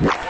Yeah.